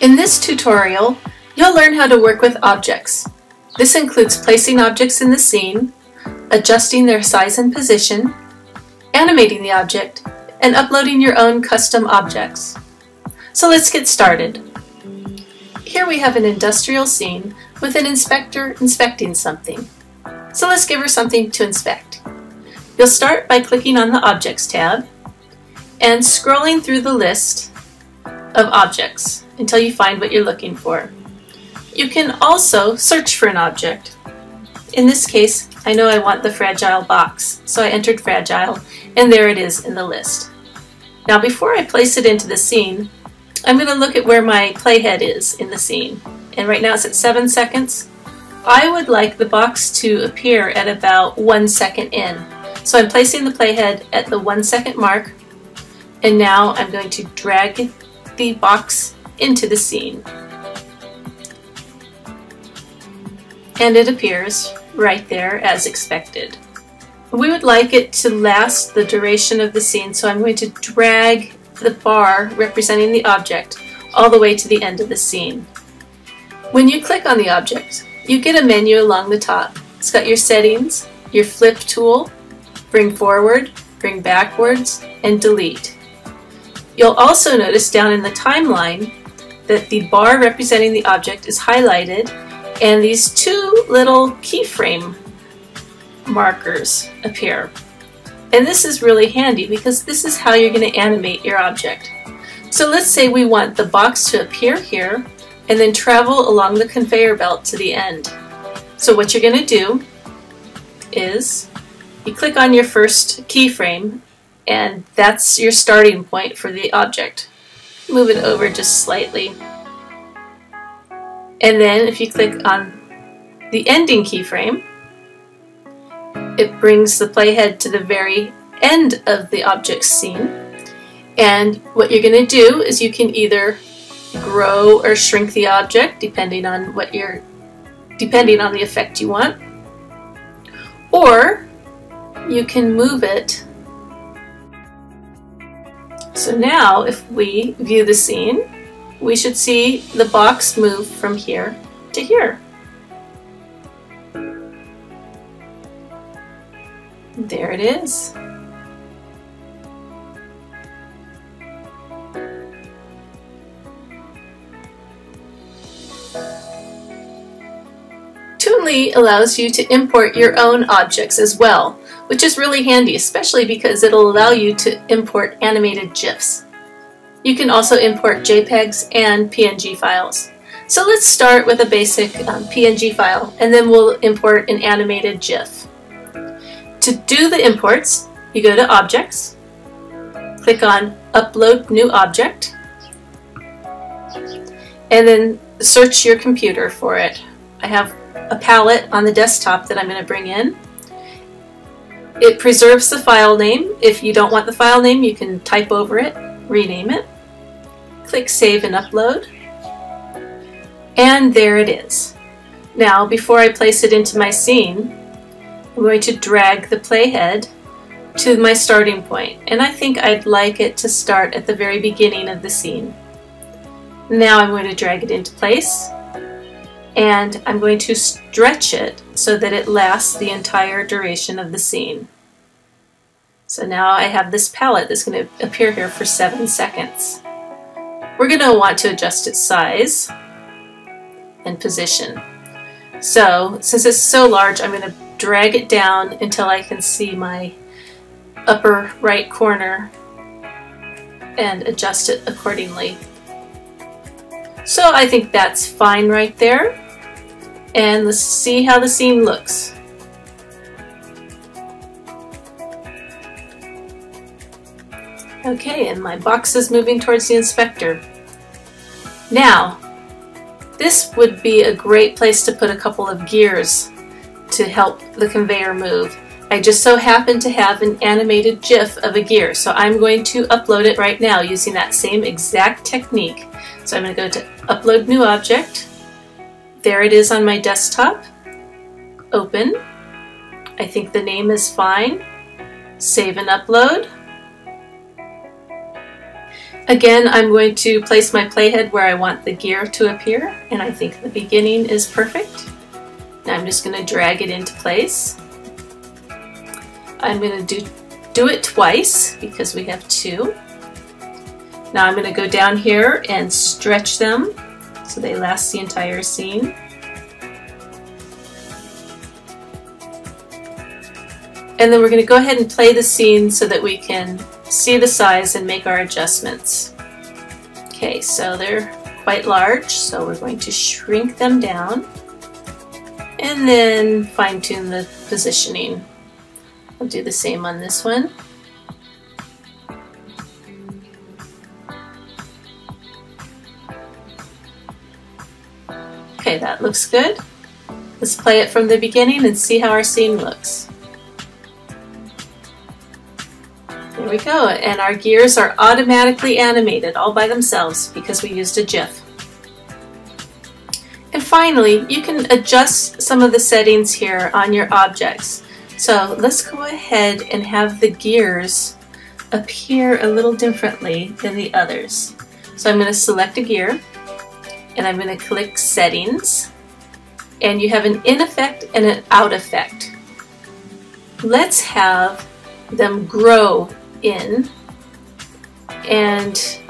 In this tutorial, you'll learn how to work with objects. This includes placing objects in the scene, adjusting their size and position, animating the object, and uploading your own custom objects. So let's get started. Here we have an industrial scene with an inspector inspecting something. So let's give her something to inspect. You'll start by clicking on the Objects tab and scrolling through the list of objects until you find what you're looking for. You can also search for an object. In this case, I know I want the fragile box, so I entered fragile, and there it is in the list. Now before I place it into the scene, I'm going to look at where my playhead is in the scene. And right now it's at 7 seconds. I would like the box to appear at about 1 second in. So I'm placing the playhead at the 1 second mark, and now I'm going to drag the box into the scene. And it appears right there as expected. We would like it to last the duration of the scene, so I'm going to drag the bar representing the object all the way to the end of the scene. When you click on the object, you get a menu along the top. It's got your settings, your flip tool, bring forward, bring backwards, and delete. You'll also notice down in the timeline that the bar representing the object is highlighted and these two little keyframe markers appear. And this is really handy because this is how you're going to animate your object. So let's say we want the box to appear here and then travel along the conveyor belt to the end. So what you're going to do is you click on your first keyframe and that's your starting point for the object. Move it over just slightly. And then if you click on the ending keyframe, it brings the playhead to the very end of the object scene. And what you're going to do is you can either grow or shrink the object depending on what you're depending on the effect you want. Or you can move it. So now if we view the scene, we should see the box move from here to here. There it is. Toonly allows you to import your own objects as well, which is really handy, especially because it'll allow you to import animated GIFs. You can also import JPEGs and PNG files. So let's start with a basic um, PNG file, and then we'll import an animated GIF. To do the imports, you go to Objects, click on Upload New Object, and then search your computer for it. I have a palette on the desktop that I'm going to bring in. It preserves the file name. If you don't want the file name, you can type over it, rename it. Click Save and Upload. And there it is. Now, before I place it into my scene, I'm going to drag the playhead to my starting point, and I think I'd like it to start at the very beginning of the scene. Now I'm going to drag it into place, and I'm going to stretch it so that it lasts the entire duration of the scene. So now I have this palette that's going to appear here for 7 seconds. We're going to want to adjust its size and position. So since it's so large, I'm going to drag it down until I can see my upper right corner and adjust it accordingly. So I think that's fine right there. And let's see how the seam looks. Okay, and my box is moving towards the inspector. Now, this would be a great place to put a couple of gears to help the conveyor move. I just so happen to have an animated GIF of a gear, so I'm going to upload it right now using that same exact technique. So I'm going to go to Upload New Object. There it is on my desktop. Open. I think the name is fine. Save and upload. Again, I'm going to place my playhead where I want the gear to appear, and I think the beginning is perfect. Now I'm just going to drag it into place. I'm going to do, do it twice because we have two. Now I'm going to go down here and stretch them so they last the entire scene. And then we're going to go ahead and play the scene so that we can see the size and make our adjustments. Okay, so they're quite large, so we're going to shrink them down and then fine tune the positioning. I'll do the same on this one. Okay, that looks good. Let's play it from the beginning and see how our scene looks. There we go, and our gears are automatically animated all by themselves because we used a GIF. And finally, you can adjust some of the settings here on your objects. So let's go ahead and have the gears appear a little differently than the others. So I'm going to select a gear and I'm going to click settings and you have an in effect and an out effect. Let's have them grow in and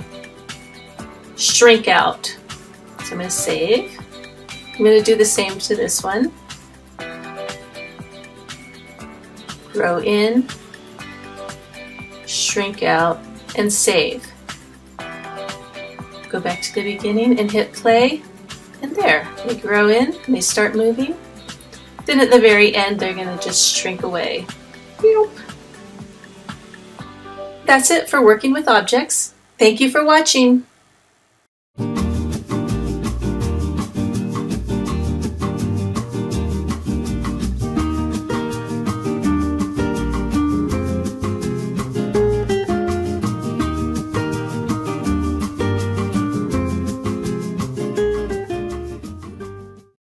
shrink out. So I'm going to save. I'm going to do the same to this one. Grow in, shrink out, and save. Go back to the beginning and hit play. And there, they grow in and they start moving. Then at the very end, they're going to just shrink away. That's it for working with objects. Thank you for watching.